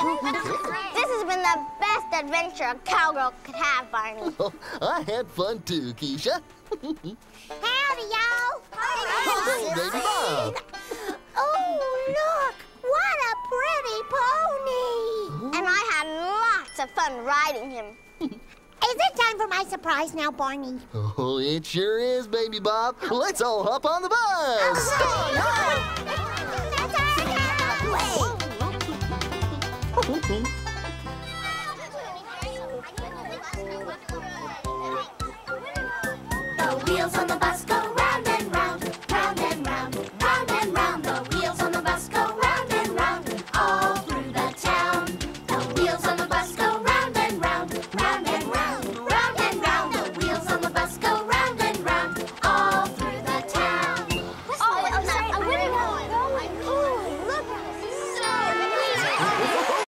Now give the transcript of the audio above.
this has been the best adventure a cowgirl could have, Barney. Oh, I had fun too, Keesha. Howdy, y'all. Hey, Baby Bop. Oh, look! What a pretty pony! And I had lots of fun riding him. Is it time for my surprise now, Barney? Oh, it sure is, Baby Bop. Let's all hop on the bus. Oh, The wheels on the bus